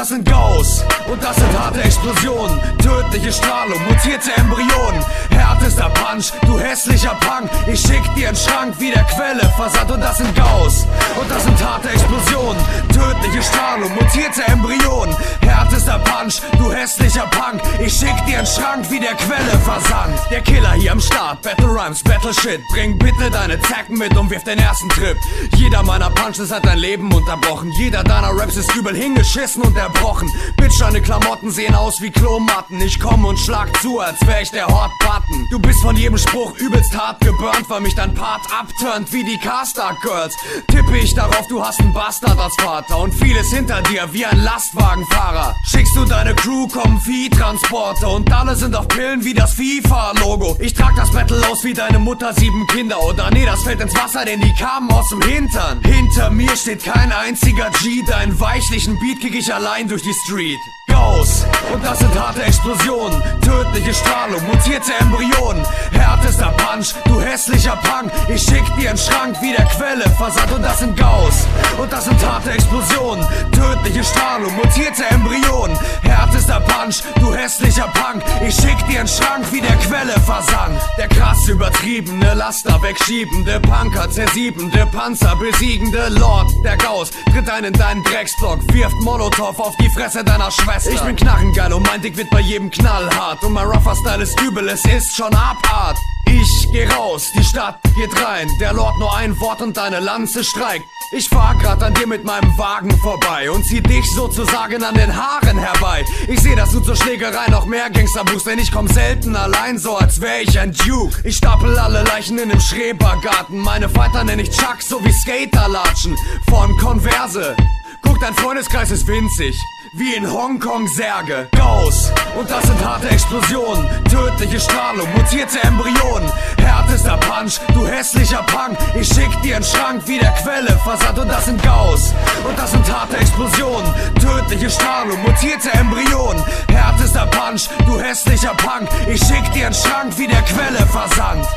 das sind Gauss und das sind harte Explosionen, tödliche Strahlung, mutierte Embryonen, härtester Punch, du hässlicher Punk, ich schick dir einen Schrank wie der Quelle versandt und das sind Gauss und das sind harte Explosionen, tödliche Strahlung, mutierte Embryonen, härtester Punch, du hässlicher Punk, ich schick dir einen Schrank wie der Quelle versandt. Der Killer hier am Start, Battle Rhymes, Battle Shit, bring bitte deine Zacken mit und wirf den ersten Trip. Jeder meiner Punches hat dein Leben unterbrochen, jeder deiner Raps ist übel hingeschissen und erbrochen. Bitch, deine Klamotten sehen aus wie Klomatten. Ich komm und schlag zu, als wär ich der Hot Button. Du bist von jedem Spruch übelst hart geburnt, weil mich dein Part abturnt wie die Carstar Girls. Tippe ich darauf, du hast einen Bastard als Vater und vieles hinter dir wie ein Lastwagenfahrer. Schickst du deine Crew, kommen Viehtransporter und alle sind auf Pillen wie das FIFA-Logo. Ich trag das Battle aus wie deine Mutter sieben Kinder oder nee, das fällt ins Wasser, denn die kamen aus dem Hintern. Hinter mir steht kein einziger G, deinen weichlichen Beat kick ich allein durch die Street. Gauss, und das sind harte Explosionen, tödliche Strahlung, mutierte Embryonen, du hässlicher Punk, ich schick dir einen Schrank wie der Quelle versandt und das sind Gauss, und das sind harte Explosionen, tödliche Strahlung, mutierte Embryonen, härtester Punch, du hässlicher Punk, ich schick dir einen Schrank wie der Quelle versandt. Der krass übertriebene Laster wegschiebende Punker, zersiebende Panzer, besiegende Lord, der Gauss, tritt ein in deinen Drecksblock, wirft Molotow auf die Fresse deiner Schwester. Ich bin knarrengeil und mein Dick wird bei jedem Knall hart und mein rougher Style ist übel, es ist schon Abart. Ich geh raus, die Stadt geht rein, der Lord nur ein Wort und deine Lanze streikt. Ich fahr grad an dir mit meinem Wagen vorbei und zieh dich sozusagen an den Haaren herbei. Ich seh, dass du zur Schlägerei noch mehr Gangster buchst, denn ich komm selten allein, so als wär ich ein Duke. Ich stapel alle Leichen in dem Schrebergarten, meine Fighter nenn ich Chuck, so wie Skaterlatschen von Converse. Guck, dein Freundeskreis ist winzig. Wie in Hongkong Särge, Gauss Und das sind harte Explosionen. Tödliche Strahlung, mutierte Embryonen. Härtester Punch, du hässlicher Punk. Ich schick dir einen Schrank wie der Quelle. Versandt Und das sind Gauss Und das sind harte Explosionen. Tödliche Strahlung, mutierte Embryonen. Härtester Punch, du hässlicher Punk. Ich schick dir einen Schrank wie der Quelle. Versandt